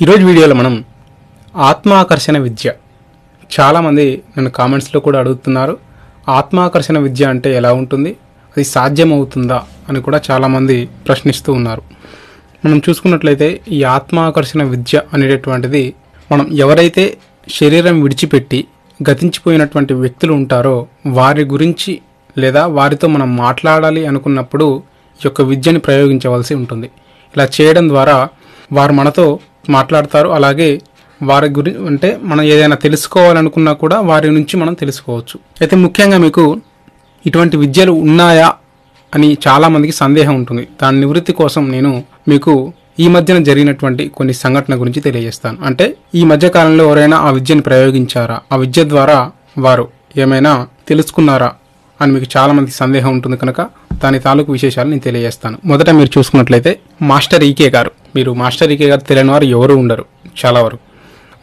ఈరోజు వీడియోలో మనం ఆత్మాకర్షణ విద్య. చాలామంది నన్ను కామెంట్స్లో కూడా అడుగుతున్నారు ఆత్మాకర్షణ విద్య అంటే ఎలా ఉంటుంది అది సాధ్యమవుతుందా అని కూడా చాలామంది ప్రశ్నిస్తూ ఉన్నారు. మనం చూసుకున్నట్లయితే ఈ ఆత్మాకర్షణ విద్య అనేటటువంటిది మనం ఎవరైతే శరీరం విడిచిపెట్టి గతించిపోయినటువంటి వ్యక్తులు ఉంటారో వారి గురించి లేదా వారితో మనం మాట్లాడాలి అనుకున్నప్పుడు ఈ యొక్క విద్యని ప్రయోగించవలసి ఉంటుంది. ఇలా చేయడం ద్వారా వారు మనతో మాట్లాడతారు. అలాగే వారి గురి అంటే మనం ఏదైనా తెలుసుకోవాలనుకున్నా కూడా వారి నుంచి మనం తెలుసుకోవచ్చు. అయితే ముఖ్యంగా మీకు ఇటువంటి విద్యలు ఉన్నాయా అని చాలామందికి సందేహం ఉంటుంది. దాని నివృత్తి కోసం నేను మీకు ఈ మధ్యన జరిగినటువంటి కొన్ని సంఘటన గురించి తెలియజేస్తాను. అంటే ఈ మధ్య కాలంలో ఎవరైనా ఆ విద్యను ప్రయోగించారా? ఆ విద్య ద్వారా వారు ఏమైనా తెలుసుకున్నారా? అని మీకు చాలామందికి సందేహం ఉంటుంది కనుక దాని తాలూకు విశేషాలు నేను తెలియజేస్తాను. మొదట మీరు చూసుకున్నట్లయితే మాస్టర్ ఈకే గారు. మీరు మాస్టర్ ఈకే గారు తెలియని వారు ఎవరు ఉండరు. చాలా వరకు.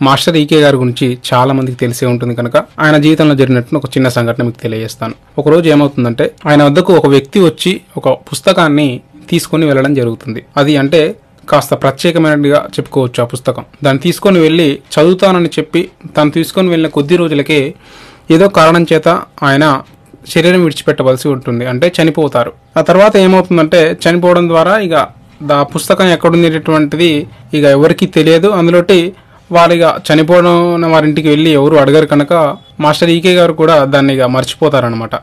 మాస్టర్ ఈకే గారి గురించి చాలా మందికి తెలిసే ఉంటుంది కనుక ఆయన జీవితంలో జరిగినట్టు ఒక చిన్న సంఘటన మీకు తెలియజేస్తాను. ఒకరోజు ఏమవుతుందంటే ఆయన వద్దకు ఒక వ్యక్తి వచ్చి ఒక పుస్తకాన్ని తీసుకొని వెళ్ళడం జరుగుతుంది. అది అంటే కాస్త ప్రత్యేకమైనదిగా చెప్పుకోవచ్చు ఆ పుస్తకం. దాన్ని తీసుకొని వెళ్ళి చదువుతానని చెప్పి తను తీసుకొని వెళ్ళిన కొద్ది రోజులకే ఏదో కారణం చేత ఆయన శరీరం విడిచిపెట్టవలసి ఉంటుంది. అంటే చనిపోతారు. ఆ తర్వాత ఏమవుతుందంటే చనిపోవడం ద్వారా ఇక ఆ పుస్తకం ఎక్కడుండేటటువంటిది ఇక ఎవరికి తెలియదు. అందులోటి వారిగా చనిపోవడం వారింటికి వెళ్ళి ఎవరు అడగరు కనుక మాస్టర్ ఈకే గారు కూడా దాన్ని ఇక మర్చిపోతారనమాట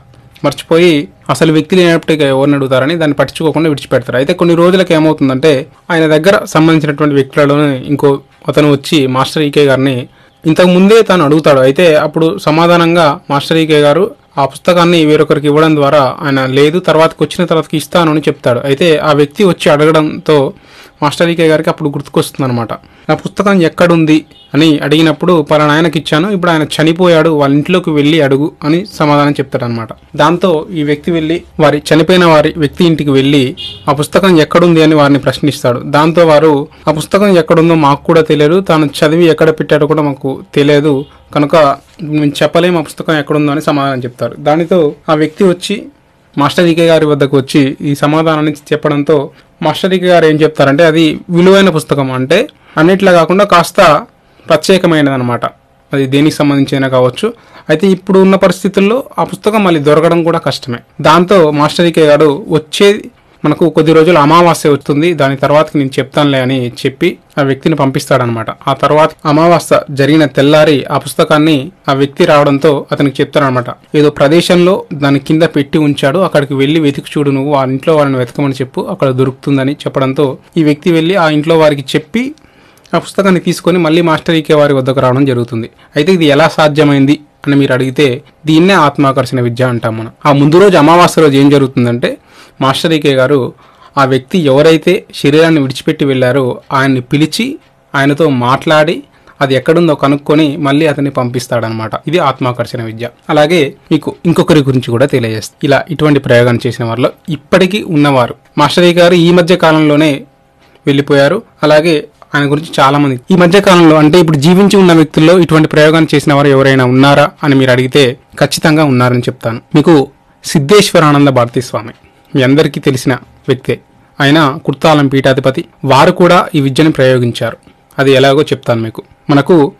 మర్చిపోయి అసలు వ్యక్తి లేనప్పటికీ ఎవరిని అడుగుతారని దాన్ని పట్టించుకోకుండా విడిచిపెడతారు. అయితే కొన్ని రోజులకు ఏమవుతుందంటే ఆయన దగ్గర సంబంధించినటువంటి వ్యక్తులలో ఇంకో అతను వచ్చి మాస్టర్ ఈకే గారిని ఇంతకు ముందే తాను అడుగుతాడు. అయితే అప్పుడు సమాధానంగా మాస్టర్ ఈకే గారు ఆ పుస్తకాన్ని వేరొకరికి ఇవ్వడం ద్వారా ఆయన లేదు తర్వాతకి వచ్చిన తర్వాతకి ఇస్తాను అని చెప్తాడు. అయితే ఆ వ్యక్తి వచ్చి అడగడంతో మాస్టర్ ఈకే గారికి అప్పుడు గుర్తుకొస్తుంది అనమాట నా పుస్తకం ఎక్కడుంది అని అడిగినప్పుడు పలానా ఆయనకి ఇచ్చాను ఇప్పుడు ఆయన చనిపోయాడు వాళ్ళ ఇంట్లోకి వెళ్ళి అడుగు అని సమాధానం చెప్తాడనమాట దాంతో ఈ వ్యక్తి వెళ్ళి వారి చనిపోయిన వారి వ్యక్తి ఇంటికి వెళ్ళి ఆ పుస్తకం ఎక్కడుంది అని వారిని ప్రశ్నిస్తాడు. దాంతో వారు ఆ పుస్తకం ఎక్కడుందో మాకు కూడా తెలియదు తాను చదివి ఎక్కడ పెట్టాడో కూడా మాకు తెలియదు కనుక మేము చెప్పలేము ఆ పుస్తకం ఎక్కడుందో అని సమాధానం చెప్తారు. దానితో ఆ వ్యక్తి వచ్చి మాస్టర్ ఈకే గారి వద్దకు వచ్చి ఈ సమాధానాన్ని చెప్పడంతో మాస్టర్ ఈకే గారు ఏం చెప్తారంటే అది విలువైన పుస్తకం అంటే అన్నిట్లా కాకుండా కాస్త ప్రత్యేకమైనది అనమాట అది దేనికి సంబంధించిన కావచ్చు. అయితే ఇప్పుడు ఉన్న పరిస్థితుల్లో ఆ పుస్తకం మళ్ళీ దొరకడం కూడా కష్టమే. దాంతో మాస్టర్ ఈకే గారు వచ్చే మనకు కొద్ది రోజులు అమావాస్య వస్తుంది. దాని తర్వాత నేను చెప్తానులే అని చెప్పి ఆ వ్యక్తిని పంపిస్తాడనమాట. ఆ తర్వాత అమావాస్య జరిగిన తెల్లారి ఆ పుస్తకాన్ని ఆ వ్యక్తి రావడంతో అతనికి చెప్తాడనమాట. ఏదో ప్రదేశంలో దాని కింద పెట్టి ఉంచాడు. అక్కడికి వెళ్ళి వెతికి చూడు నువ్వు. ఆ ఇంట్లో వారిని వెతకమని చెప్పు. అక్కడ దొరుకుతుందని చెప్పడంతో ఈ వ్యక్తి వెళ్ళి ఆ ఇంట్లో వారికి చెప్పి ఆ పుస్తకాన్ని తీసుకొని మళ్ళీ మాస్టర్ ఈకే వారి వద్దకు రావడం జరుగుతుంది. అయితే ఇది ఎలా సాధ్యమైంది అని మీరు అడిగితే దీన్నే ఆత్మాకర్షణ విద్య అంటాం మనం. ఆ ముందు రోజు అమావాస్య రోజు ఏం జరుగుతుందంటే మాస్టరీకే గారు ఆ వ్యక్తి ఎవరైతే శరీరాన్ని విడిచిపెట్టి వెళ్ళారో ఆయన్ని పిలిచి ఆయనతో మాట్లాడి అది ఎక్కడుందో కనుక్కొని మళ్ళీ అతన్ని పంపిస్తాడనమాట ఇది ఆత్మాకర్షణ విద్య. అలాగే మీకు ఇంకొకరి గురించి కూడా తెలియజేస్తుంది ఇలా ఇటువంటి ప్రయోగాన్ని చేసిన వారిలో ఇప్పటికీ ఉన్నవారు. మాస్టర్ ఈ గారు ఈ మధ్య కాలంలోనే వెళ్ళిపోయారు. అలాగే ఆయన గురించి చాలా మంది ఈ మధ్య కాలంలో అంటే ఇప్పుడు జీవించి ఉన్న వ్యక్తుల్లో ఇటువంటి ప్రయోగాన్ని చేసిన వారు ఎవరైనా ఉన్నారా అని మీరు అడిగితే ఖచ్చితంగా ఉన్నారని చెప్తాను. మీకు సిద్ధేశ్వరానంద భారతీ స్వామి మీ అందరికీ తెలిసిన వ్యక్తే. ఆయన కుర్తాలం పీఠాధిపతి. వారు కూడా ఈ విద్యను ప్రయోగించారు. అది ఎలాగో చెప్తాను మీకు. మనకు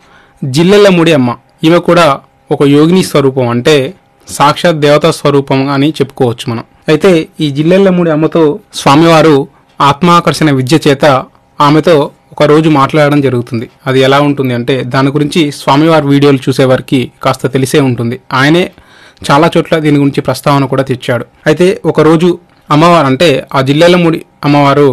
జిల్లెల్లముడి అమ్మ. ఈమె కూడా ఒక యోగిని స్వరూపం అంటే సాక్షాత్ దేవతా స్వరూపం అని చెప్పుకోవచ్చు మనం. అయితే ఈ జిల్లెల్లముడి అమ్మతో స్వామివారు ఆత్మాకర్షణ విద్య చేత ఆమెతో ఒక రోజు మాట్లాడడం జరుగుతుంది. అది ఎలా ఉంటుంది అంటే దాని గురించి స్వామివారి వీడియోలు చూసేవారికి కాస్త తెలిసే ఉంటుంది. ఆయనే చాలా చోట్ల దీని గురించి ప్రస్తావన కూడా తెచ్చాడు. అయితే ఒకరోజు అమ్మవారు అంటే ఆ జిల్లెలముడి అమ్మవారు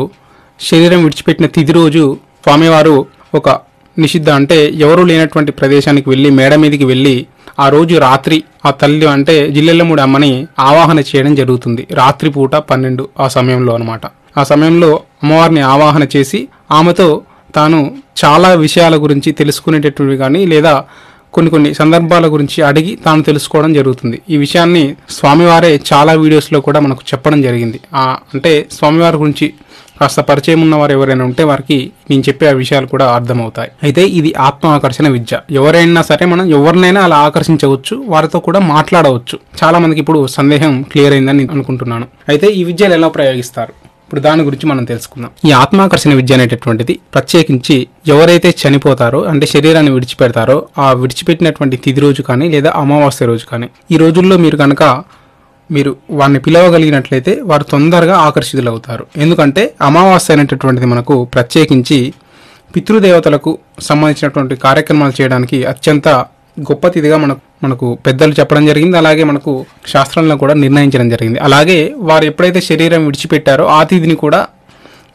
శరీరం విడిచిపెట్టిన తిది రోజు స్వామివారు ఒక నిషిద్ధ అంటే ఎవరూ లేనటువంటి ప్రదేశానికి వెళ్ళి మేడ మీదకి వెళ్ళి ఆ రోజు రాత్రి ఆ తల్లి అంటే జిల్లెల్లముడి అమ్మని ఆవాహన చేయడం జరుగుతుంది. రాత్రిపూట పన్నెండు ఆ సమయంలో అనమాట ఆ సమయంలో అమ్మవారిని ఆవాహన చేసి ఆమెతో తాను చాలా విషయాల గురించి తెలుసుకునేటటువంటివి కానీ లేదా కొన్ని కొన్ని సందర్భాల గురించి అడిగి తాను తెలుసుకోవడం జరుగుతుంది. ఈ విషయాన్ని స్వామివారే చాలా వీడియోస్లో కూడా మనకు చెప్పడం జరిగింది. అంటే స్వామివారి గురించి కాస్త పరిచయం ఉన్నవారు ఎవరైనా ఉంటే వారికి నేను చెప్పే ఆ విషయాలు కూడా అర్థమవుతాయి. అయితే ఇది ఆత్మ ఆకర్షణ విద్య. ఎవరైనా సరే మనం ఎవరినైనా అలా ఆకర్షించవచ్చు వారితో కూడా మాట్లాడవచ్చు. చాలా మందికి ఇప్పుడు సందేహం క్లియర్ అయిందని నేను అనుకుంటున్నాను. అయితే ఈ విద్యలు ఎలా ప్రయోగిస్తారు? ఇప్పుడు దాని గురించి మనం తెలుసుకుందాం. ఈ ఆత్మాకర్షణ విద్య అనేటటువంటిది ప్రత్యేకించి ఎవరైతే చనిపోతారో అంటే శరీరాన్ని విడిచిపెడతారో ఆ విడిచిపెట్టినటువంటి తిది రోజు కానీ లేదా అమావాస్య రోజు కానీ ఈ రోజుల్లో మీరు కనుక మీరు వారిని పిలవగలిగినట్లయితే వారు తొందరగా ఆకర్షితులు అవుతారు ఎందుకంటే అమావాస్య అనేటటువంటిది మనకు ప్రత్యేకించి పితృదేవతలకు సంబంధించినటువంటి కార్యక్రమాలు చేయడానికి అత్యంత గొప్ప తిథిగా మనకు మనకు పెద్దలు చెప్పడం జరిగింది. అలాగే మనకు శాస్త్రంలో కూడా నిర్ణయించడం జరిగింది. అలాగే వారు ఎప్పుడైతే శరీరం విడిచిపెట్టారో ఆ తిథిని కూడా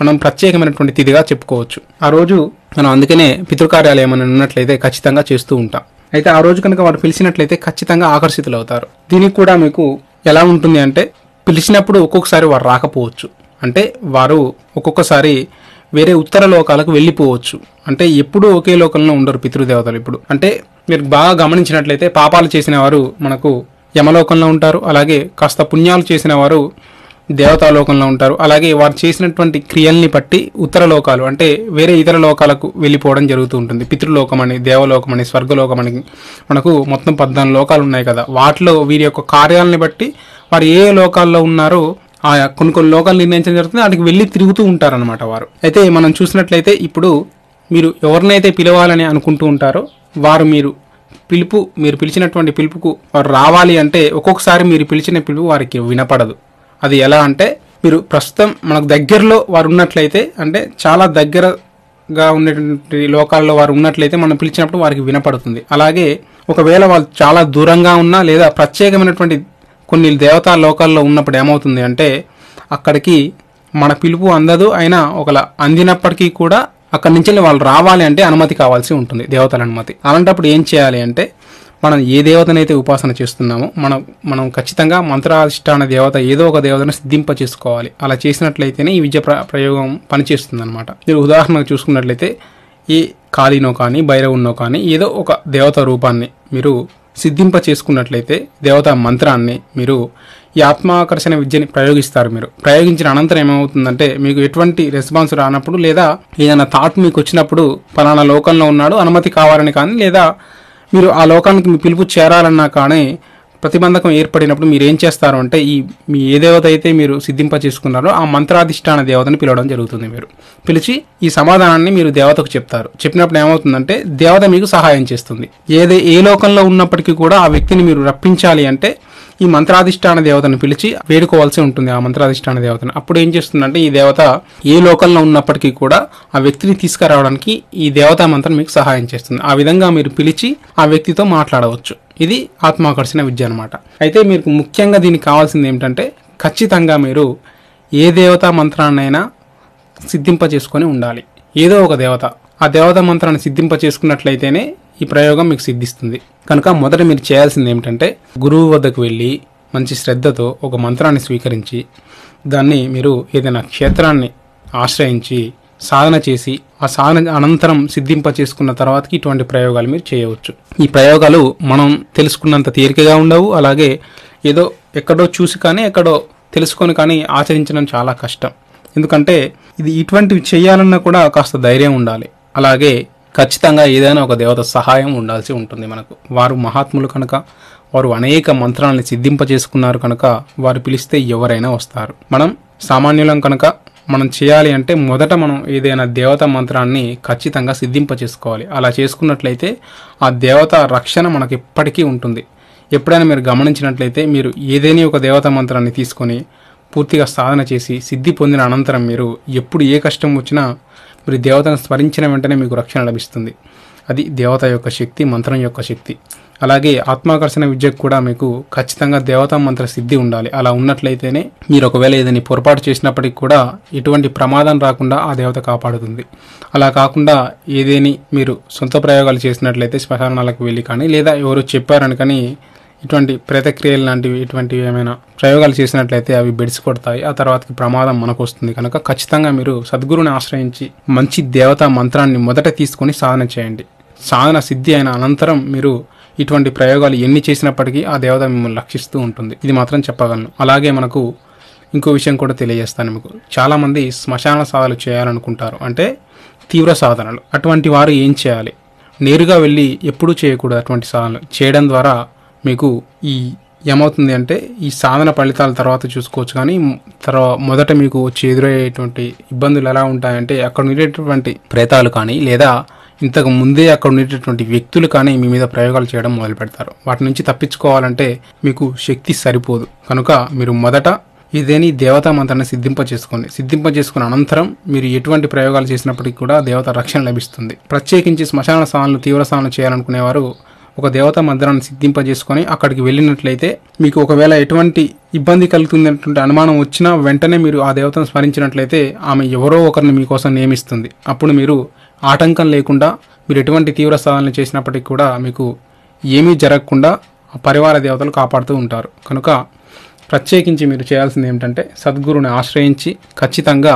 మనం ప్రత్యేకమైనటువంటి తిథిగా చెప్పుకోవచ్చు. ఆ రోజు మనం అందుకనే పితృకార్యాలు ఏమైనా ఉన్నట్లయితే ఖచ్చితంగా చేస్తూ ఉంటాం. అయితే ఆ రోజు కనుక వారు పిలిచినట్లయితే ఖచ్చితంగా ఆకర్షితులు అవుతారు. దీనికి కూడా మీకు ఎలా ఉంటుంది అంటే పిలిచినప్పుడు ఒక్కొక్కసారి వారు రాకపోవచ్చు. అంటే వారు ఒక్కొక్కసారి వేరే ఉత్తర లోకాలకు వెళ్ళిపోవచ్చు. అంటే ఎప్పుడూ ఒకే లోకంలో ఉండరు పితృదేవతలు ఇప్పుడు. అంటే మీరు బాగా గమనించినట్లయితే పాపాలు చేసిన వారు మనకు యమలోకంలో ఉంటారు. అలాగే కాస్త పుణ్యాలు చేసిన వారు దేవతాలోకంలో ఉంటారు. అలాగే వారు చేసినటువంటి క్రియల్ని బట్టి ఉత్తర లోకాలు అంటే వేరే ఇతర లోకాలకు వెళ్ళిపోవడం జరుగుతూ ఉంటుంది. పితృలోకం అని దేవలోకం అని స్వర్గలోకం అని మనకు మొత్తం పద్నాలుగు లోకాలు ఉన్నాయి కదా. వాటిలో వీరి యొక్క కార్యాలని బట్టి వారు ఏ లోకాల్లో ఉన్నారో ఆ కొన్ని కొన్ని లోకాలు నిర్ణయించడం జరుగుతుంది. వాటికి వెళ్ళి తిరుగుతూ ఉంటారనమాట వారు. అయితే మనం చూసినట్లయితే ఇప్పుడు మీరు ఎవరినైతే పిలవాలని అనుకుంటూ ఉంటారో వారు మీరు పిలుపు మీరు పిలిచినటువంటి పిలుపుకు వారు రావాలి అంటే ఒక్కొక్కసారి మీరు పిలిచిన పిలుపు వారికి వినపడదు. అది ఎలా అంటే మీరు ప్రస్తుతం మనకు దగ్గరలో వారు ఉన్నట్లయితే అంటే చాలా దగ్గరగా ఉండేటువంటి లోకాల్లో వారు ఉన్నట్లయితే మనం పిలిచినప్పుడు వారికి వినపడుతుంది. అలాగే ఒకవేళ వాళ్ళు చాలా దూరంగా ఉన్నా లేదా ప్రత్యేకమైనటువంటి కొన్ని దేవతా లోకాల్లో ఉన్నప్పుడు ఏమవుతుంది అంటే అక్కడికి మన పిలుపు అందదు అయినా ఒకలా అందినప్పటికీ కూడా అక్కడి నుంచి వాళ్ళు రావాలి అంటే అనుమతి కావాల్సి ఉంటుంది దేవతల అనుమతి. అలాంటప్పుడు ఏం చేయాలి అంటే మనం ఏ దేవతనైతే ఉపాసన చేస్తున్నామో మనం మనం ఖచ్చితంగా మంత్రాధిష్టాన దేవత ఏదో ఒక దేవతను సిద్ధింప చేసుకోవాలి. అలా చేసినట్లయితేనే ఈ విద్య ప్ర ప్రయోగం పనిచేస్తుంది అనమాట మీరు ఉదాహరణకు చూసుకున్నట్లయితే ఈ కాళీనో కానీ భైరవునో కానీ ఏదో ఒక దేవత రూపాన్ని మీరు సిద్ధింప చేసుకున్నట్లయితే దేవతా మంత్రాన్ని మీరు ఈ ఆత్మాకర్షణ విద్యని ప్రయోగిస్తారు మీరు. ప్రయోగించిన అనంతరం ఏమవుతుందంటే మీకు ఎటువంటి రెస్పాన్స్ రానప్పుడు లేదా ఏదైనా థాట్ మీకు వచ్చినప్పుడు పలానా లోకంలో ఉన్నాడు అనుమతి కావాలని కానీ లేదా మీరు ఆ లోకానికి మీ పిలుపు చేరాలన్నా కానీ ప్రతిబంధకం ఏర్పడినప్పుడు మీరు ఏం చేస్తారు అంటే ఈ మీ ఏ దేవత అయితే మీరు సిద్ధింప చేసుకున్నారో ఆ మంత్రాధిష్టాన దేవతను పిలవడం జరుగుతుంది మీరు. పిలిచి ఈ సమాధానాన్ని మీరు దేవతకు చెప్తారు. చెప్పినప్పుడు ఏమవుతుందంటే దేవత మీకు సహాయం చేస్తుంది. ఏదే ఏ లోకంలో ఉన్నప్పటికీ కూడా ఆ వ్యక్తిని మీరు రప్పించాలి అంటే ఈ మంత్రాధిష్టాన దేవతను పిలిచి వేడుకోవాల్సి ఉంటుంది ఆ మంత్రాధిష్టాన దేవతను. అప్పుడు ఏం చేస్తుందంటే ఈ దేవత ఏ లోకంలో ఉన్నప్పటికీ కూడా ఆ వ్యక్తిని తీసుకురావడానికి ఈ దేవతా మంత్రం మీకు సహాయం చేస్తుంది. ఆ విధంగా మీరు పిలిచి ఆ వ్యక్తితో మాట్లాడవచ్చు. ఇది ఆత్మాకర్షణ విద్య అనమాట అయితే మీకు ముఖ్యంగా దీనికి కావాల్సింది ఏమిటంటే ఖచ్చితంగా మీరు ఏ దేవతా మంత్రాన్నైనా సిద్ధింప చేసుకొని ఉండాలి. ఏదో ఒక దేవత. ఆ దేవతా మంత్రాన్ని సిద్ధింప చేసుకున్నట్లయితేనే ఈ ప్రయోగం మీకు సిద్ధిస్తుంది. కనుక మొదట మీరు చేయాల్సింది ఏమిటంటే గురువు వద్దకు వెళ్ళి మంచి శ్రద్ధతో ఒక మంత్రాన్ని స్వీకరించి దాన్ని మీరు ఏదైనా క్షేత్రాన్ని ఆశ్రయించి సాధన చేసి ఆ సాధన అనంతరం సిద్ధింప చేసుకున్న తర్వాతకి ఇటువంటి ప్రయోగాలు మీరు చేయవచ్చు. ఈ ప్రయోగాలు మనం తెలుసుకున్నంత తేలికగా ఉండవు. అలాగే ఏదో ఎక్కడో చూసి కానీ ఎక్కడో తెలుసుకొని కానీ ఆచరించడం చాలా కష్టం. ఎందుకంటే ఇది ఇటువంటివి చేయాలన్నా కూడా కాస్త ధైర్యం ఉండాలి. అలాగే ఖచ్చితంగా ఏదైనా ఒక దేవత సహాయం ఉండాల్సి ఉంటుంది మనకు. వారు మహాత్ములు కనుక వారు అనేక మంత్రాలను సిద్ధింప చేసుకున్నారు కనుక వారు పిలిస్తే ఎవరైనా వస్తారు. మనం సామాన్యులం కనుక మనం చేయాలి అంటే మొదట మనం ఏదైనా దేవత మంత్రాన్ని ఖచ్చితంగా సిద్ధింప చేసుకోవాలి అలా చేసుకున్నట్లయితే ఆ దేవత రక్షణ మనకు ఎప్పటికీ ఉంటుంది. ఎప్పుడైనా మీరు గమనించినట్లయితే మీరు ఏదైనా ఒక దేవత మంత్రాన్ని తీసుకొని పూర్తిగా సాధన చేసి సిద్ధి పొందిన అనంతరం మీరు ఎప్పుడు ఏ కష్టం వచ్చినా మీరు దేవతను స్మరించిన వెంటనే మీకు రక్షణ లభిస్తుంది. అది దేవత యొక్క శక్తి మంత్రం యొక్క శక్తి. అలాగే ఆత్మాకర్షణ విద్యకు కూడా మీకు ఖచ్చితంగా దేవతా మంత్ర సిద్ధి ఉండాలి. అలా ఉన్నట్లయితేనే మీరు ఒకవేళ ఏదైనా పొరపాటు చేసినప్పటికీ కూడా ఎటువంటి ప్రమాదం రాకుండా ఆ దేవత కాపాడుతుంది. అలా కాకుండా ఏదేని మీరు సొంత ప్రయోగాలు చేసినట్లయితే శ్మశానాలకు వెళ్ళి కానీ లేదా ఎవరు చెప్పారని కానీ ఇటువంటి ప్రేతక్రియలు లాంటివి ఇటువంటివి ఏమైనా ప్రయోగాలు చేసినట్లయితే అవి బెడిసి కొడతాయి. ఆ తర్వాతకి ప్రమాదం మనకు వస్తుంది కనుక ఖచ్చితంగా మీరు సద్గురుని ఆశ్రయించి మంచి దేవతా మంత్రాన్ని మొదట తీసుకొని సాధన చేయండి. సాధన సిద్ధి అయిన అనంతరం మీరు ఇటువంటి ప్రయోగాలు ఎన్ని చేసినప్పటికీ ఆ దేవత మిమ్మల్ని రక్షిస్తూ ఉంటుంది. ఇది మాత్రం చెప్పగలను. అలాగే మనకు ఇంకో విషయం కూడా తెలియజేస్తాను మీకు. చాలామంది శ్మశాన సాధనలు చేయాలనుకుంటారు. అంటే తీవ్ర సాధనలు. అటువంటి వారు ఏం చేయాలి? నేరుగా వెళ్ళి ఎప్పుడూ చేయకూడదు అటువంటి సాధనలు. చేయడం ద్వారా మీకు ఈ ఏమవుతుంది అంటే ఈ సాధన ఫలితాల తర్వాత చూసుకోవచ్చు. కానీ తర్వాత మొదట మీకు వచ్చి ఎదురయ్యేటువంటి ఇబ్బందులు ఎలా ఉంటాయంటే అక్కడ ఉండేటటువంటి ప్రేతాలు కానీ లేదా ఇంతకు ముందే అక్కడ ఉండేటటువంటి వ్యక్తులు కానీ మీ మీద ప్రయోగాలు చేయడం మొదలు పెడతారు. వాటి నుంచి తప్పించుకోవాలంటే మీకు శక్తి సరిపోదు. కనుక మీరు మొదట ఇదేని దేవతా మంత్రాన్ని సిద్ధింప చేసుకోండి. సిద్ధింప చేసుకున్న అనంతరం మీరు ఎటువంటి ప్రయోగాలు చేసినప్పటికీ కూడా దేవత రక్షణ లభిస్తుంది. ప్రత్యేకించి శ్మశాన స్థానాలు తీవ్ర సాధనలు చేయాలనుకునేవారు ఒక దేవతా సిద్ధింప సిద్ధింపజేసుకొని అక్కడికి వెళ్ళినట్లయితే మీకు ఒకవేళ ఎటువంటి ఇబ్బంది కలుగుతున్నటువంటి అనుమానం వచ్చినా వెంటనే మీరు ఆ దేవతను స్మరించినట్లయితే ఆమె ఎవరో ఒకరిని మీకోసం నియమిస్తుంది. అప్పుడు మీరు ఆటంకం లేకుండా మీరు ఎటువంటి తీవ్ర సాధనలు చేసినప్పటికీ కూడా మీకు ఏమీ జరగకుండా పరివార దేవతలు కాపాడుతూ ఉంటారు. కనుక ప్రత్యేకించి మీరు చేయాల్సింది ఏమిటంటే సద్గురుని ఆశ్రయించి ఖచ్చితంగా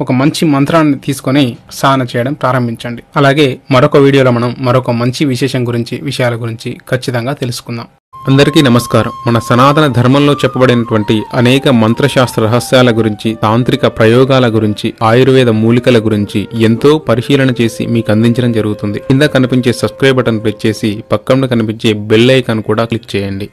ఒక మంచి మంత్రాన్ని తీసుకొని సాధన చేయడం ప్రారంభించండి. అలాగే మరొక వీడియోలో మనం మరొక మంచి విశేషం గురించి విషయాల గురించి ఖచ్చితంగా తెలుసుకుందాం. అందరికీ నమస్కారం. మన సనాతన ధర్మంలో చెప్పబడినటువంటి అనేక మంత్రశాస్త్ర రహస్యాల గురించి తాంత్రిక ప్రయోగాల గురించి ఆయుర్వేద మూలికల గురించి ఎంతో పరిశీలన చేసి మీకు అందించడం జరుగుతుంది. కింద కనిపించే సబ్స్క్రైబ్ బటన్ క్లిక్ చేసి పక్కన కనిపించే బెల్ ఐకాన్ కూడా క్లిక్ చేయండి.